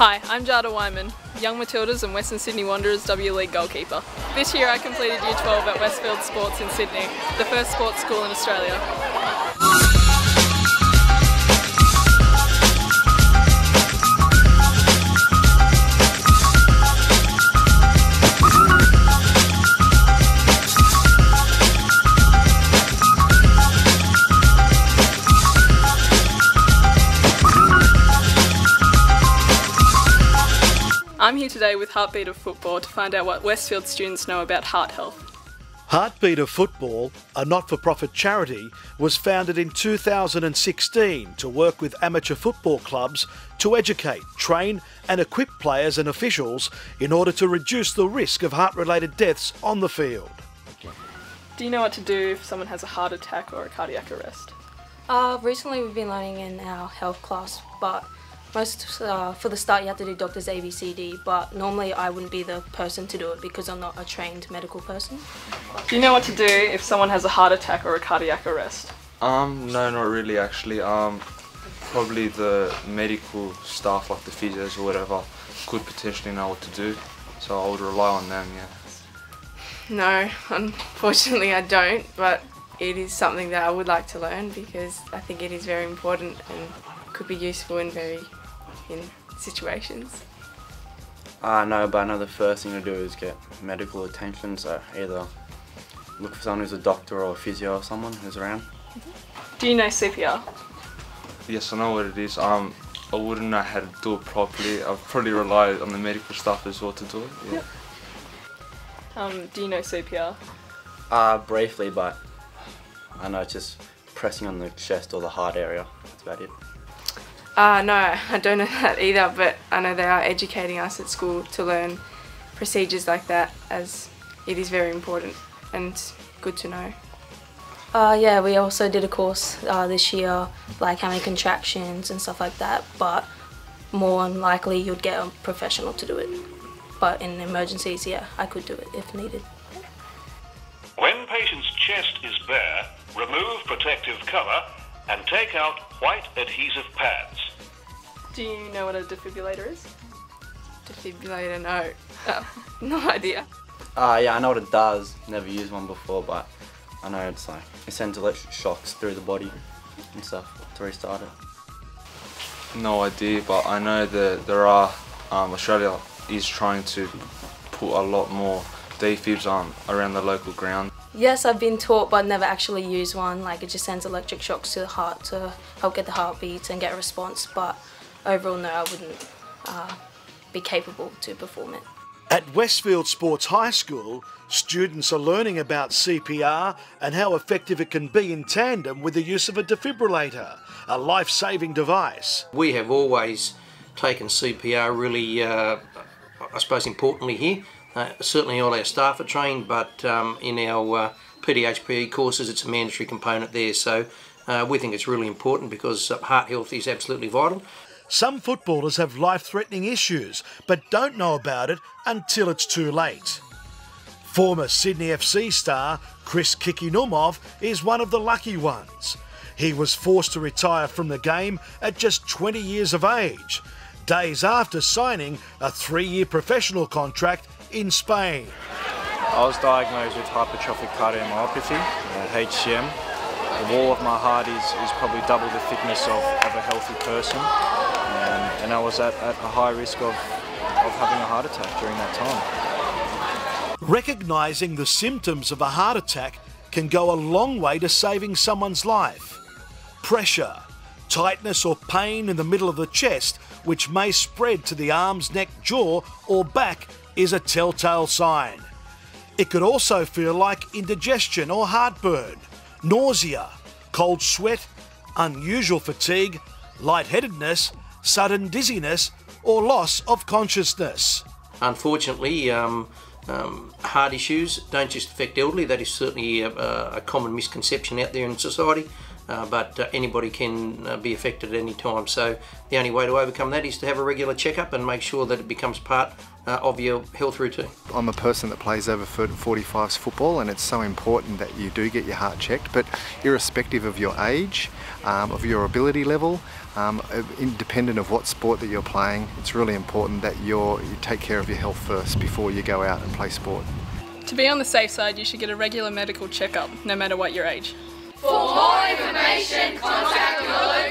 Ada Wyman, Young Matildas and Western Sydney Wanderers W League goalkeeper. This year I completed Year 12 at Westfields Sports in Sydney, the first sports school in Australia. Here today with Heartbeat of Football to find out what Westfield students know about heart health. Heartbeat of Football, a not for profit charity, was founded in 2016 to work with amateur football clubs to educate, train, and equip players and officials in order to reduce the risk of heart related deaths on the field. Do you know what to do if someone has a heart attack or a cardiac arrest? Uh, recently, we've been learning in our health class, but most uh, for the start, you have to do doctor's ABCD. But normally, I wouldn't be the person to do it because I'm not a trained medical person. Do you know what to do if someone has a heart attack or a cardiac arrest? Um, no, not really actually. Um, probably the medical staff, like the physios or whatever, could potentially know what to do. So I would rely on them, yeah. No, unfortunately I don't, but it is something that I would like to learn because I think it is very important and could be useful in very in situations. Uh, no, but I know the first thing to do is get medical attention, so either look for someone who's a doctor or a physio or someone who's around. Do you know CPR? Yes, I know what it is. Um, I wouldn't know how to do it properly. I've probably relied on the medical staff as well to do it. Yeah. Um, do you know CPR? Uh, briefly, but I know it's just pressing on the chest or the heart area. That's about it. Uh, no, I don't know that either, but I know they are educating us at school to learn procedures like that as it is very important and good to know. Uh, yeah, we also did a course uh, this year, like how many contractions and stuff like that, but more than likely you'd get a professional to do it. But in emergencies, yeah, I could do it if needed. When patient's chest is bare, remove protective cover and take out white adhesive pads. Do you know what a defibrillator is? Defibrillator, no. Oh, no idea. Uh, yeah, I know what it does. Never used one before, but I know it's like it sends electric shocks through the body and stuff to restart it. No idea, but I know that there are um, Australia is trying to put a lot more defibs on around the local ground. Yes, I've been taught, but never actually used one. Like it just sends electric shocks to the heart to help get the heartbeat and get a response. But overall, no, I wouldn't uh, be capable to perform it. At Westfields Sports High School, students are learning about CPR and how effective it can be in tandem with the use of a defibrillator, a life saving device. We have always taken CPR really, uh, I suppose, importantly here. Uh, certainly all our staff are trained, but um, in our uh, PDHPE courses it's a mandatory component there. So uh, we think it's really important because heart health is absolutely vital. Some footballers have life threatening issues but don't know about it until it's too late. Former Sydney FC star Chris Kikinumov is one of the lucky ones. He was forced to retire from the game at just 20 years of age, days after signing a three year professional contract in Spain. I was diagnosed with hypertrophic cardiomyopathy, HCM. The wall of my heart is, is probably double the thickness of, of a healthy person, um, and I was at, at a high risk of, of having a heart attack during that time. Recognising the symptoms of a heart attack can go a long way to saving someone's life. Pressure, tightness or pain in the middle of the chest, which may spread to the arms, neck, jaw, or back, is a telltale sign. It could also feel like indigestion or heartburn, nausea, cold sweat, unusual fatigue, lightheadedness, sudden dizziness, or loss of consciousness. Unfortunately, um, um, heart issues don't just affect elderly, that is certainly a, a common misconception out there in society. Uh, but uh, anybody can uh, be affected at any time. So the only way to overcome that is to have a regular checkup and make sure that it becomes part uh, of your health routine. I'm a person that plays over 45s football and it's so important that you do get your heart checked but irrespective of your age, um, of your ability level, um, independent of what sport that you're playing, it's really important that you're, you take care of your health first before you go out and play sport. To be on the safe side, you should get a regular medical checkup, no matter what your age. For more information, contact your local